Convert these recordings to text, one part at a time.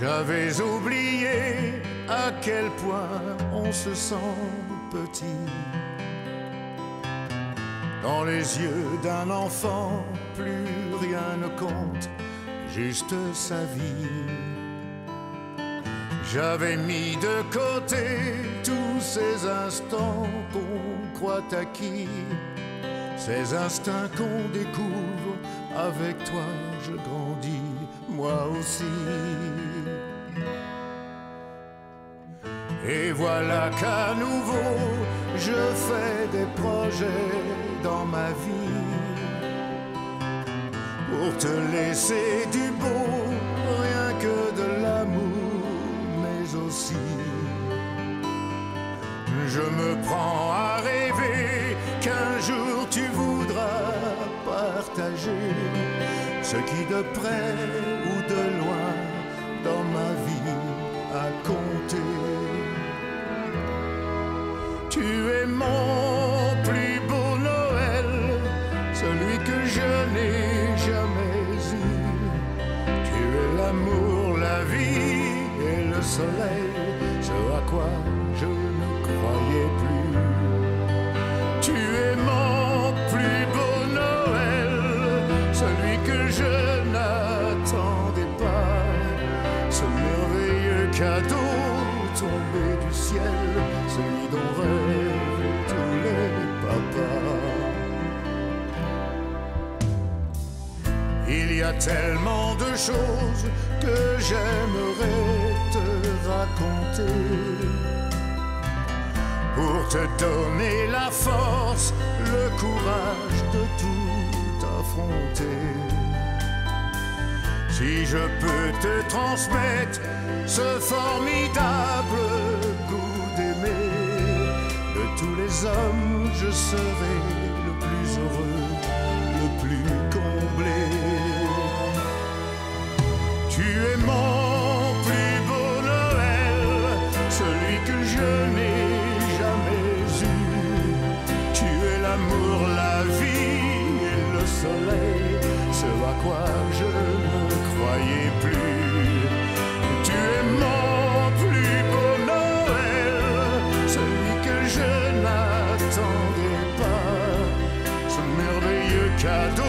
J'avais oublié à quel point on se sent petit. Dans les yeux d'un enfant, plus rien ne compte, juste sa vie. J'avais mis de côté tous ces instants qu'on croit acquis, ces instincts qu'on découvre, avec toi je grandis, moi aussi. Et voilà qu'à nouveau, je fais des projets dans ma vie pour te laisser du beau, rien que de l'amour, mais aussi. Je me prends à rêver qu'un jour tu voudras partager ce qui de près ou de loin dans ma vie a compté. Tu es mon plus beau Noël, celui que je n'ai jamais eu. Tu es l'amour, la vie et le soleil, ce à quoi je ne croyais plus. Cadeau tombé du ciel, celui dont rêvent tous les papas. Il y a tellement de choses que j'aimerais te raconter pour te donner la force, le courage de tout Si je peux te transmettre ce formidable goût d'aimer, de tous les hommes, je serai le plus heureux, le plus comblé. Tu es mon plus beau Noël, celui que je n'ai jamais eu. Tu es l'amour, la vie et le soleil, ce à quoi je plus. Tu es mon plus beau Noël, celui que je n'attendais pas. Ce merveilleux cadeau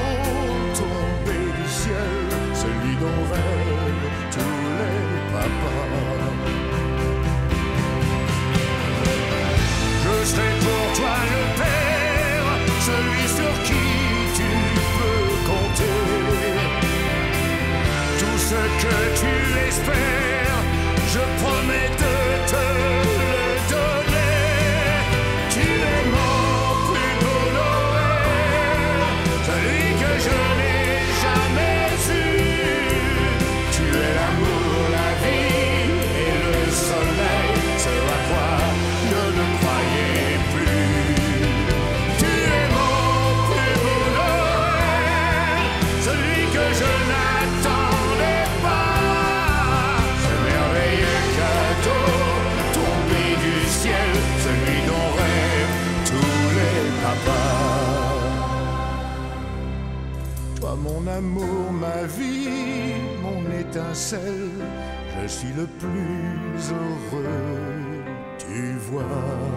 mon amour, ma vie, mon étincelle, je suis le plus heureux, tu vois.